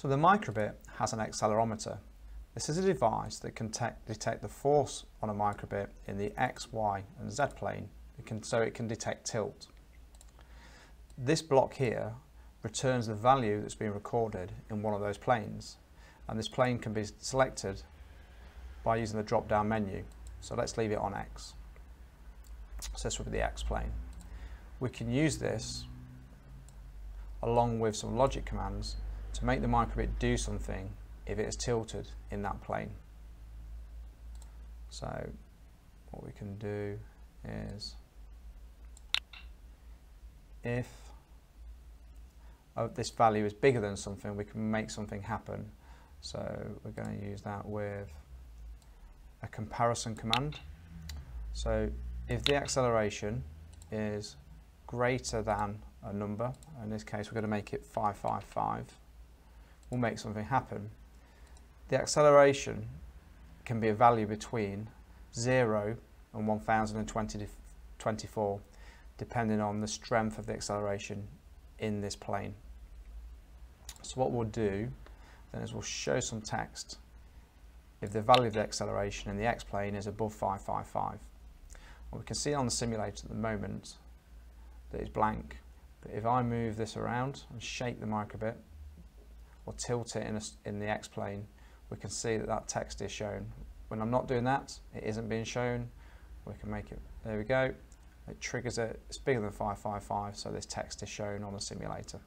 So the microbit has an accelerometer. This is a device that can detect the force on a microbit in the X, Y and Z plane it can, so it can detect tilt. This block here returns the value that's been recorded in one of those planes and this plane can be selected by using the drop down menu. So let's leave it on X. So this will be the X plane. We can use this along with some logic commands to make the microbit do something if it is tilted in that plane. So what we can do is if oh, this value is bigger than something, we can make something happen. So we're going to use that with a comparison command. So if the acceleration is greater than a number, in this case we're going to make it 555, we'll make something happen. The acceleration can be a value between 0 and 1024 depending on the strength of the acceleration in this plane. So what we'll do then is we'll show some text if the value of the acceleration in the x-plane is above 555. Well, we can see on the simulator at the moment that it's blank, but if I move this around and shake the microbit or tilt it in, a, in the x-plane, we can see that that text is shown. When I'm not doing that, it isn't being shown. We can make it, there we go. It triggers it, it's bigger than 555, so this text is shown on the simulator.